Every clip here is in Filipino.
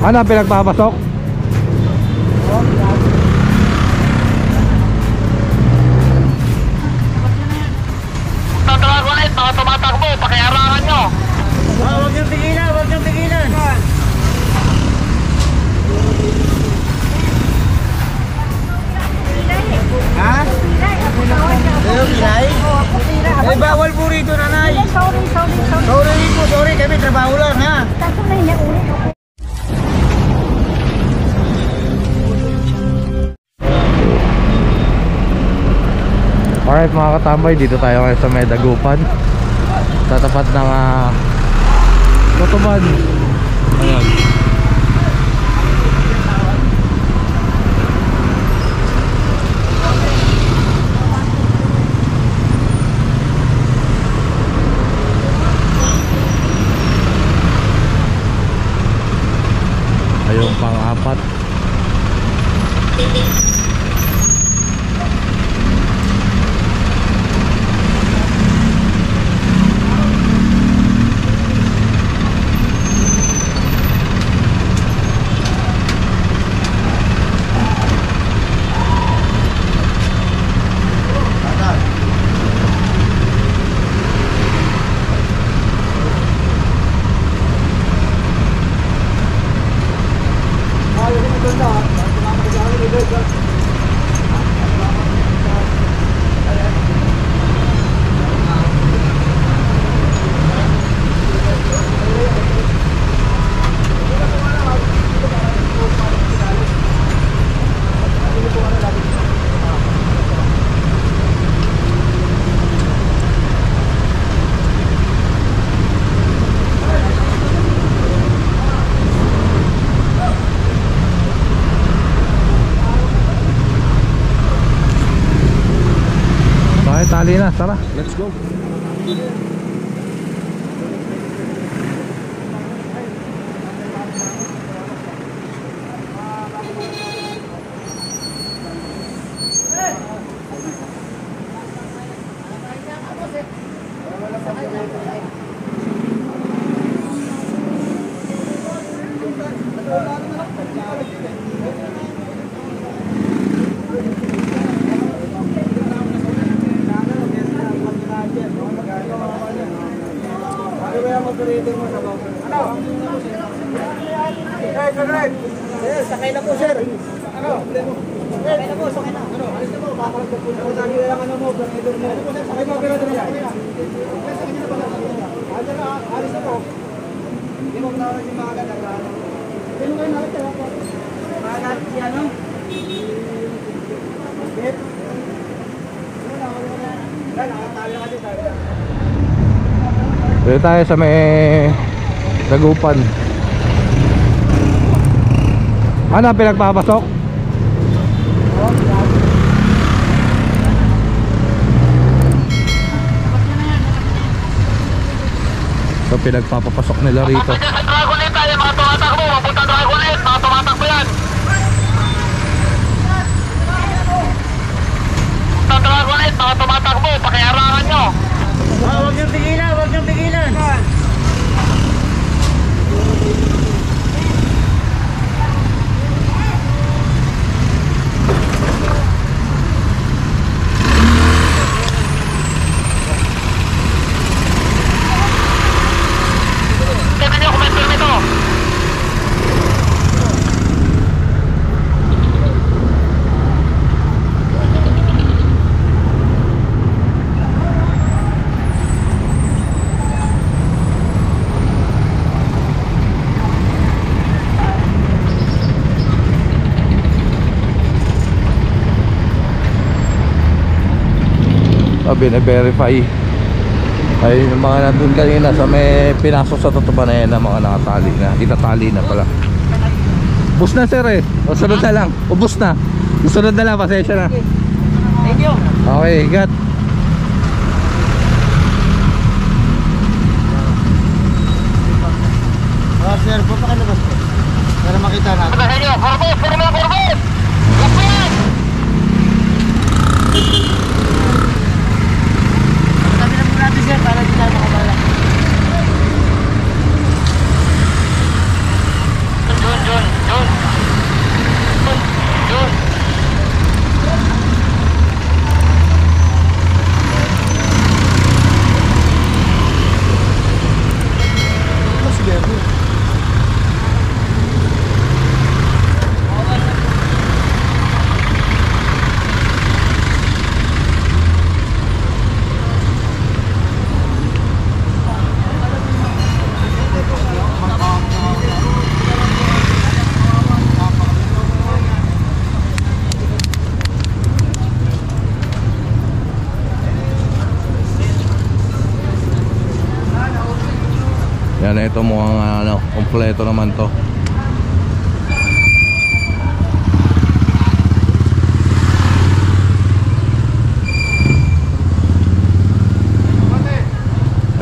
Ano, pinagpapasok? Alright mga katambay, dito tayo ngayon sa Medagupan. Sa tapat ng uh, Tutuban Ayan Dito tayo sa may Dagupan Ano, pinagpapasok? So pinagpapapasok nila rito Dragon ulit tayo, mga tumatakbo, mapunta Dragon ulit, mga tumatakbo yan. Sa Dragon ulit, mga tumatakbo, pakiarangan nyo. Ah, huwag niyong tigilan, huwag niyong tigilan. Tignan nyo kung may. So bine-verify Ay yung mga nandun kanina sa may pinasok sa tutuban na yan mga nakatali na? Itatali na pala. Bus na sir eh. O sunod na lang. Ubus na. Sunod na lang. Pasensya na. Thank you. Okay, got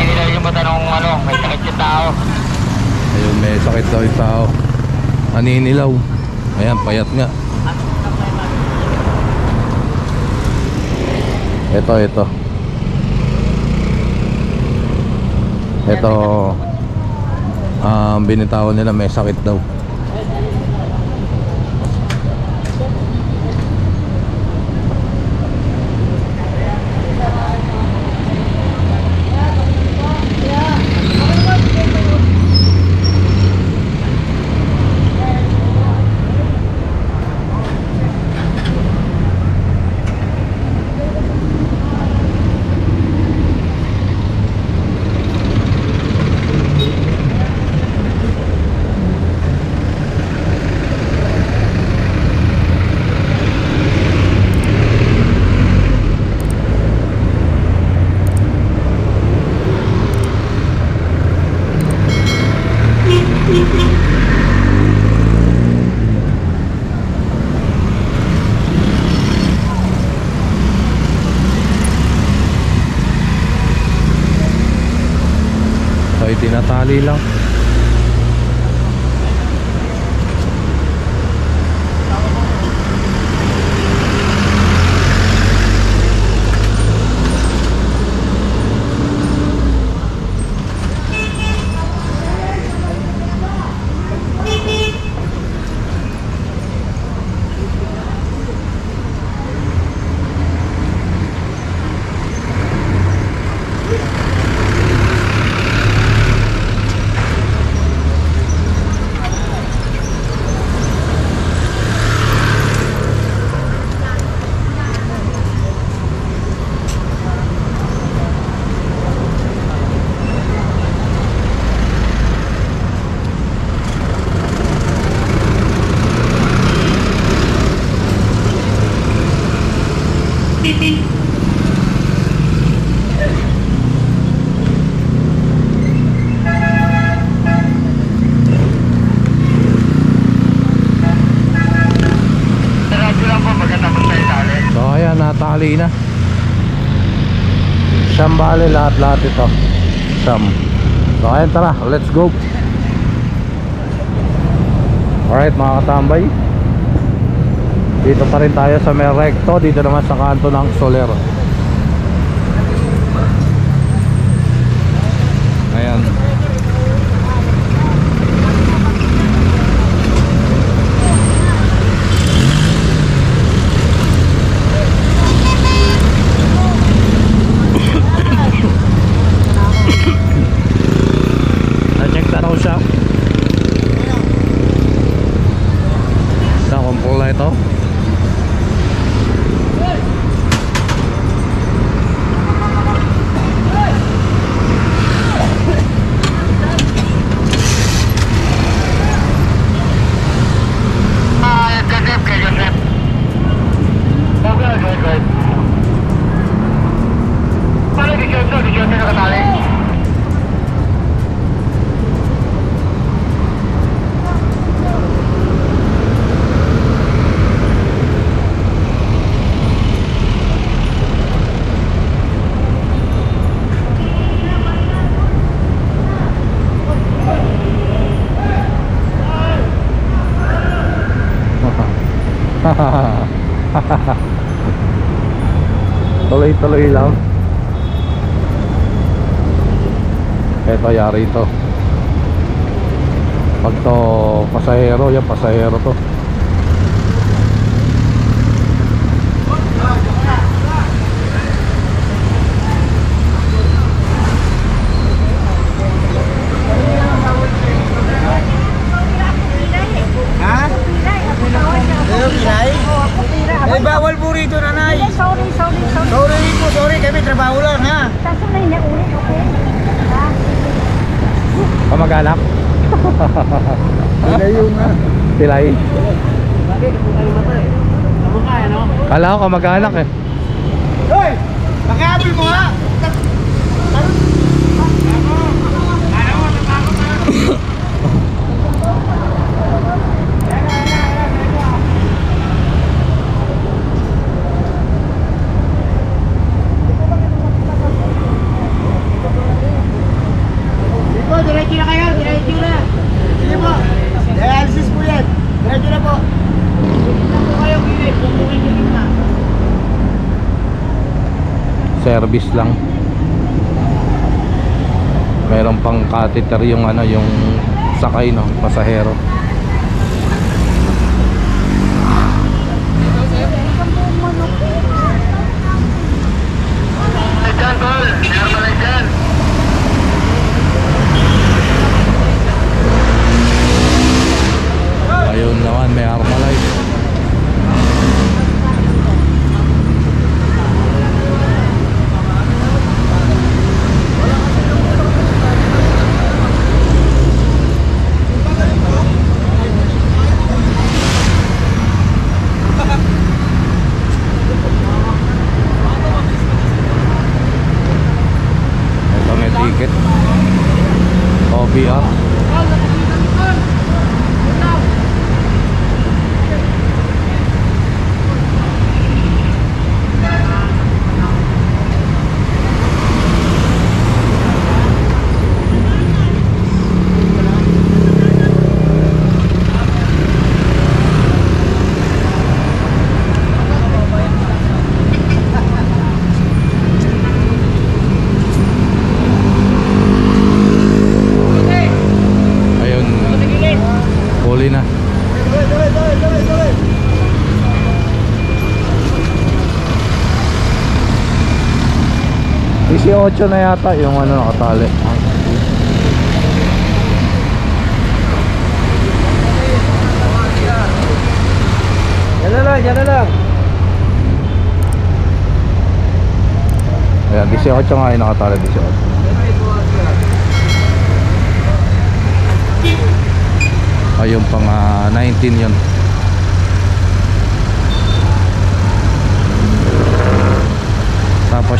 ah, naninilaw yung ano, may sakit yung tao. Ayun, may sakit daw yung tao. Naninilaw. Ayan, payat nga. Ito, ito. Ito, um, binitawan nila may sakit daw. So, itinatali lang. Radyo lang po, magkatapos sa itali. So natali na. Siyam bale lahat-lahat ito. Siyam. So ayan, tara, let's go. Alright mga katambay. Dito pa rin tayo sa may recto. Dito naman sa kanto ng Soler. Ayan. Na-check na raw siya. Sa kumpula ito. Ah, yan, Joseph, kay Joseph. Okay, okay, okay. Paano di Joseph? Di Joseph nakatali? Tuloy-tuloy lang. Ito yari ito. Pag to pasahero, yan pasahero to. Ah. Tilay? Bakit? Kamukha, no? Kala ko kamag-anak eh. Hoy! Pakihabol mo ha! Sige Service lang. Meron pang catheter yung ano, yung sakay no, pasahero. 28 na yata yung ano nakatali. Yan na lang, yan na lang. Ayan, 18 nga yung nakatali 18 ayun pang uh, 19 yun.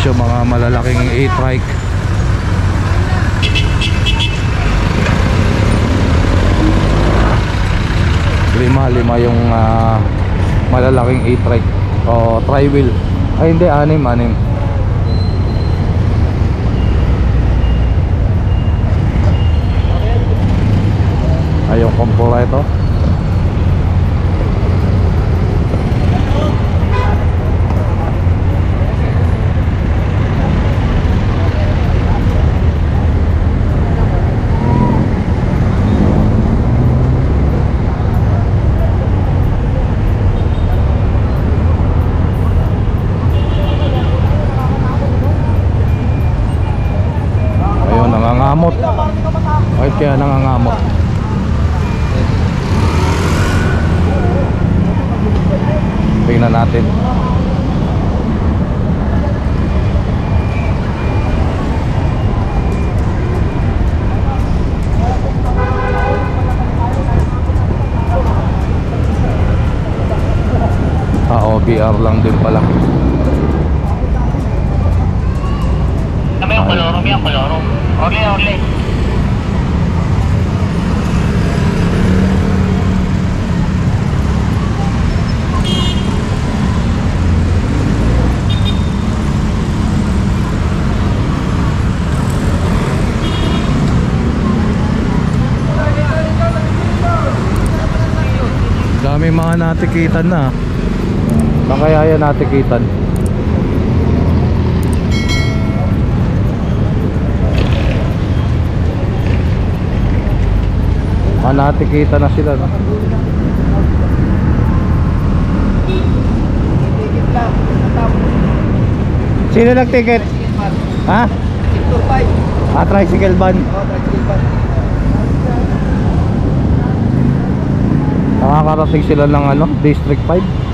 Yung mga malalaking 8 trike lima lima yung ah, malalaking 8 trike o tri wheel ay hindi anim anim. Ay yung kumpura ito ayun nangangamot ay kaya nangangamot tingnan natin OBR lang din pala Kami yung kolorom yan, kolorom. Orle, orle. Dami mga natikitan na. Yan natikitan? Mga natikitan na sila. No? Sino nag-ticket? Ha? Sector 5. Ah, tricycle van. Oh, tricycle van. Nakakarating sila ng ano, District 5.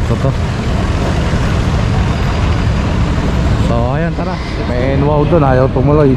Ito to. So, ayan, tara. May wow doon, ayaw tumuloy.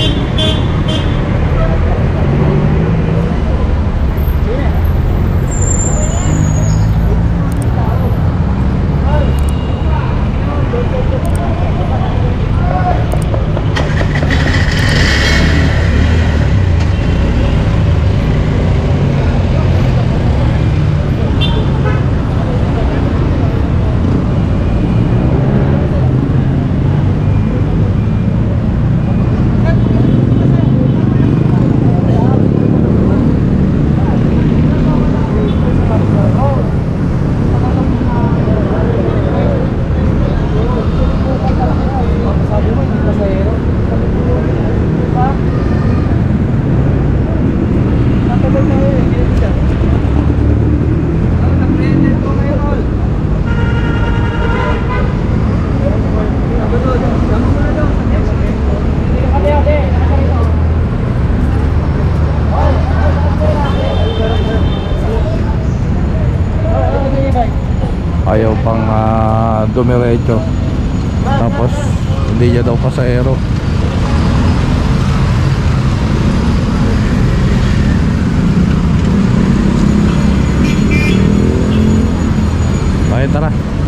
Ayaw pang uh, dumiretso. Tapos, hindi niya daw pasahero. Okay, tara.